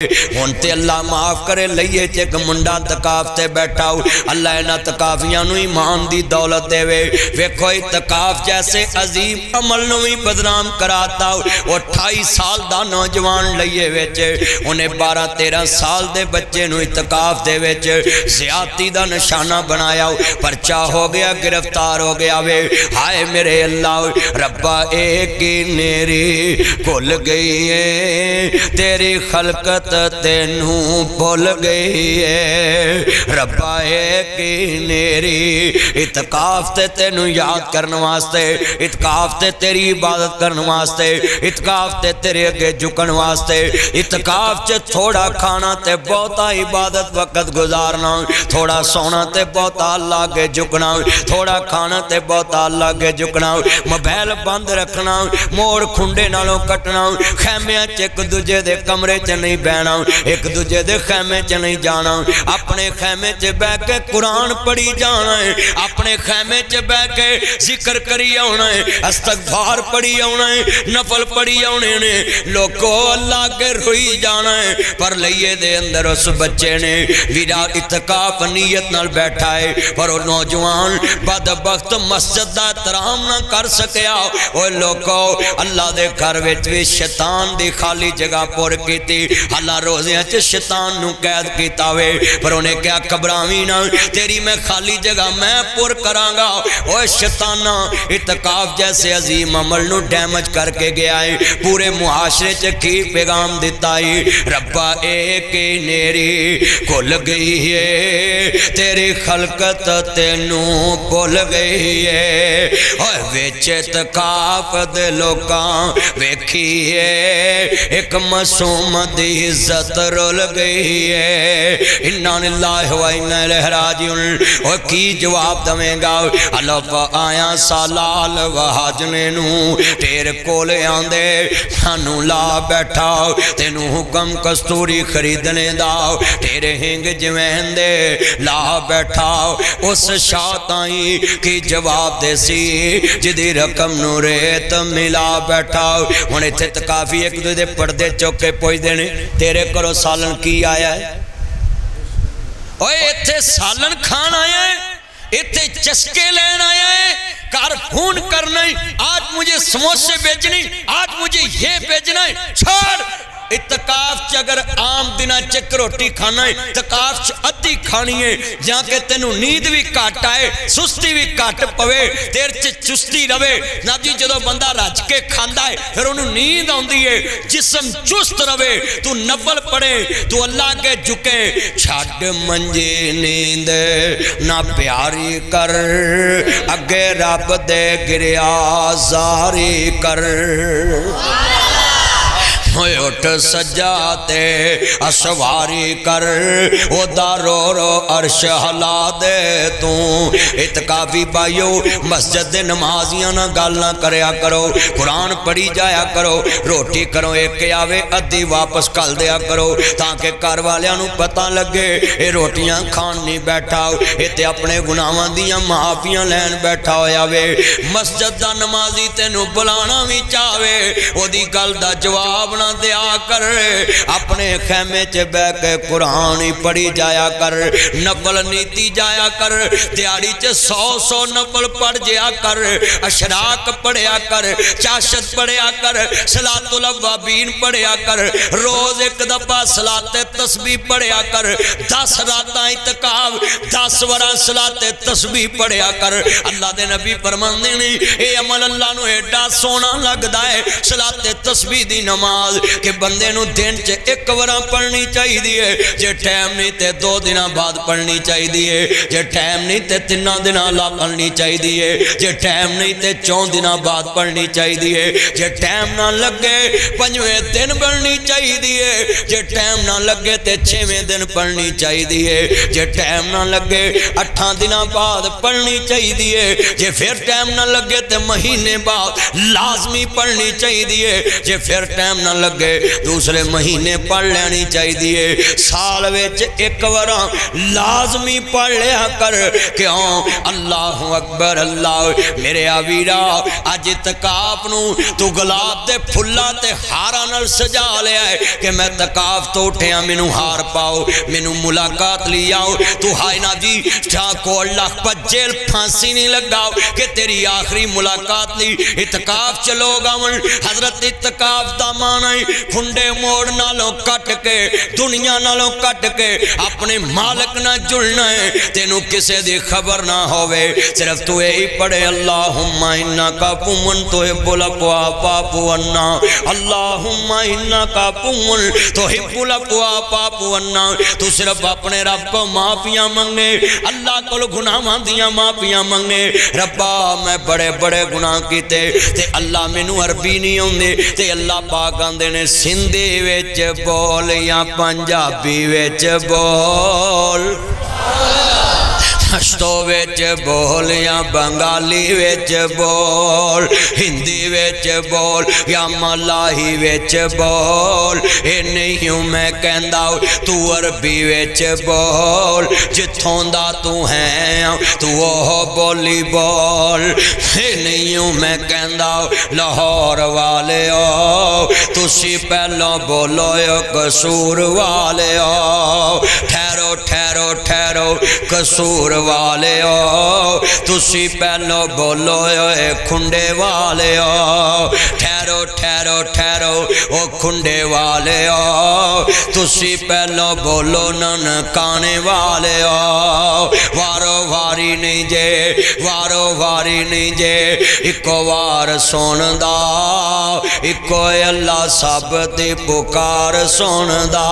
ਹੁਣ ਤੇ ਅੱਲਾ ਮਾਫ ਕਰੇ ਲਈਏ ਚ ਇੱਕ ਮੁੰਡਾ ਤਕਾਫ ਤੇ ਬੈਠਾ ਹੋ ਅੱਲਾ ਇਹਨਾਂ ਤਕਾਫੀਆਂ ਨੂੰ ਈਮਾਨ ਦੀ ਦੌਲਤ ਦੇਵੇ ਵੇਖੋ ਇਹ ਤਕਾਫ ਜੈਸੇ ਅਜ਼ੀਮ ਅਮਲ ਨੂੰ ਵੀ ਬਦਨਾਮ ਕਰਾਤਾ ਉਹ 28 ਸਾਲ ਦਾ ਨੌਜਵਾਨ ਲਈਏ ਵਿੱਚ ਉਹਨੇ 12 13 ਸਾਲ ਦੇ ਬੱਚੇ ਨੂੰ ਇਤਕਾਫ ਦੇ ਵਿੱਚ ਜ਼ਿਆਦਤੀ ਦਾ ਨਿਸ਼ਾਨਾ ਬਣਾਇਆ ਪਰਚਾ ਹੋ ਗਿਆ ਗ੍ਰਿਫਤਾਰ ਹੋ ਗਿਆ ਵੇ ਹਾਏ ਮੇਰੇ ਅੱਲਾ ਰੱਬਾ ਇਹ ਕੀ ਨੇਰੀ ਭੁੱਲ ਗਈ ਏ ਤੇਰੀ ਖਲਕਤ वक्त तेनू भुल गई है। रब्बा है कि नेरी, इतकाफ ते तेन याद करने वास्ते, इतकाफ ते तेरी इबादत करने वास्ते, इतकाफ ते तेरे अगे झुकन वास्ते, इतकाफ च थोड़ा खाना ते बहुता इबादत वक्त गुजारना, थोड़ा सोना ते बहुता अल्लाह अगे झुकना, थोड़ा खाना ते बहुता अल्लाह अगे झुकना, मोबाइल बंद रखना, मोड़ खुंडे नालों कटना, खैमिया च एक दूजे के कमरे च नहीं बह रहना एक दूजे के खैमे च नहीं जाना अपने खैमे च बह के कुरान पढ़ी जाना है अपने खैमे च बह के ज़िक्र करी आना है अस्तगफार पढ़ी आना है नफल पढ़ी आने ने लोगो अल्लाह के रोई जाना है पर लिए दे अंदर उस बच्चे ने वीरा इतकाफ नीयत न बैठा है पर नौजवान बद वक्त मस्जिद का तराम ना कर सकया वो लोगो अल्लाह के घर बच्च भी शैतान की खाली जगह पुर की अल्लाह रोजिया शैतान शैतान कैद किया वे। पर उन्हें क्या घबरावी ना, तेरी मैं खाली जगह मैं पुर करांगा। ओ शैताना इतकाफ जैसे अजीम अमल न डैमेज करके गया है पूरे मुआशरे च की पैगाम दिता है रब्बा, एक नेरी खुल गई है तेरी खलकत तेनू भुल गई है ओए विच इतकाफ दे लोकां वेखी है एक मासूम दी इज़्ज़त रुल गई है। इन्ना लाहवाई लहरा जी वो की जवाब दवेंगा? अलप आया सालाल वहाजने तेरे कोल आंदे सानू ला बैठा। तेन हुक्म कस्तूरी खरीदने दाओ तेरे हिंग जवैन दे ला बैठा। उस शाह ताई की जवाब दे सी जिदी रकम नु रेत मिला बैठा। हूँ इतने काफ़ी एक दूसरे पर्दे चौके पुजते हैं तेरे करो सालन की आया है? ओए इथे सालन खान आया है? इतने चस्के लेन आया है? कार फ़ोन करना है। आज मुझे समोसे बेचने आज मुझे ये बेचना है। छोड़! इतकाफ च अगर आम दिना चक रोटी खाना है तकाफ च अद्धी खानी है जाके तेन नींद भी घट आए सुस्ती भी घट पवे तेरे च चुस्ती रवे ना जी जो बंदा रज के खांदा है फिर उन्होंने नींद आती है जिसम चुस्त रवे तू नफल पड़े तू अल्लाह के झुके छड़ मंजे नींद ना प्यारी कर अगे रब दे गिरिया जारी कर ਹੋਏ ਉੱਠ उठ सजाते, असवारी कर, वो दारो रो अर्श हला दे तू। इत काफ़ी पाइयो मस्जिद नमाजिया ना गल करया करो, कुरान पढ़ी जाया करो, रोटी करो, एक आवे, अद्धी वापस कर दिया करो, ताकि घर वालू पता लगे ये रोटियाँ खान नहीं बैठा इत अपने गुनावां दियाँ माफियाँ लैन बैठा होया वे। मस्जिद का नमाजी तेन बुलाना भी चाहे ओरी गल का जवाब ना थां ते आकर अपने खेमे च बह के कुरान ही पढ़ी जाया कर नकल नीति जाया कर दिहाड़ी च सौ सौ नकल पढ़ जाया कर अशराक पढ़िया कर चाशत पढ़िया कर सलातुल अवाबीन पढ़िया कर रोज एक दफ़ा सलाते तस्बी पढ़िया कर दस रात इतकाब दस वरा सलाते तस्बी पढ़िया कर अल्लाह के नबी फरमाते ने ये अमल अल्लाह एडा सोहना लगता है सलाते तस्बी की नमाज़ कि बंदे दिन च एक बार पढ़नी चाहिए जे टाइम नहीं तो दो दिन बाद पढ़नी चाहिए जे टाइम नहीं तो तिना दिन ला पढ़नी चाहिए जे टाइम नहीं तो चौ दिन बाद पढ़नी चाहिए जे टाइम ना लगे पंजवें दिन पढ़नी चाहिए जे टाइम ना लगे तो छेवें दिन पढ़नी चाहिए जे टाइम ना लगे अठा दिन बाद पढ़नी चाहिए जे फिर टाइम ना लगे तो महीने बाद लाजमी पढ़नी चाहिए जे फिर टाइम ना दूसरे महीने पढ़ लैनी चाहिए। साल विच एक बार लाजमी पढ़ लिया कर, क्यों? अल्लाह अकबर, अल्लाह, मेरे आवीरा अज तकाफ न गुलाब के फुलों ते हारा सजा लिया है कि मैं तकाफ तो उठिया मैनू हार पाओ, मैनू मुलाकात ली आओ। तू हाय ना जी शाह को अल्लाह पर फांसी नहीं लगाओ कि तेरी आखिरी मुलाकात ली। इतकाफ चलो गावन हज़रत इतकाफ का मान है खुंडे मोड़ नालों कट के, दुनिया नालों कट के, अपने मालक ना जुड़ना है, तेनू किसी की खबर ना होवे। सिर्फ़ तू यही पढ़े अल्लाह इन्ना का पुमन तो बुला पापू अन्ना। अल्लाह इन्ना का पुमन तो हिबुला पापू अन्ना। तू सिर्फ़ अपने रब को माफिया मंगे, अल्लाह को गुनाह दिया माफिया मंगे। रब्बा, मैं बड़े बड़े गुनाह किते अल्लाह मैनू अरबी नहीं आते अल्लाह पाक आंदे ने सिंधी विच बोल या पंजाबी विच बोल पश्तो विच बोल या बंगाली विच बोल हिंदी विच बोल या मलाही विच बोल ए नहीं हूँ मैं कहता तू अरबी विच बोल जिथों दा तू है तू ओह बोली बोल ए नहीं हूँ मैं कहता लाहौर वाले ओ तुसी पहलों बोलो कसूर वाले ठहरो ठहरो ठहरो, कसूर वाले तुसी पहलो बोलो ए खुंडे वाले ठहरो ठहरो ठहरो, ओ खुंडे वाले तुसी पहलो बोलो, ननकाने वाले वारो वारी नहीं जे, वारो वारी नहीं जे, इको वार सुनदा। इको अल्लाह सब दी पुकार सुनदा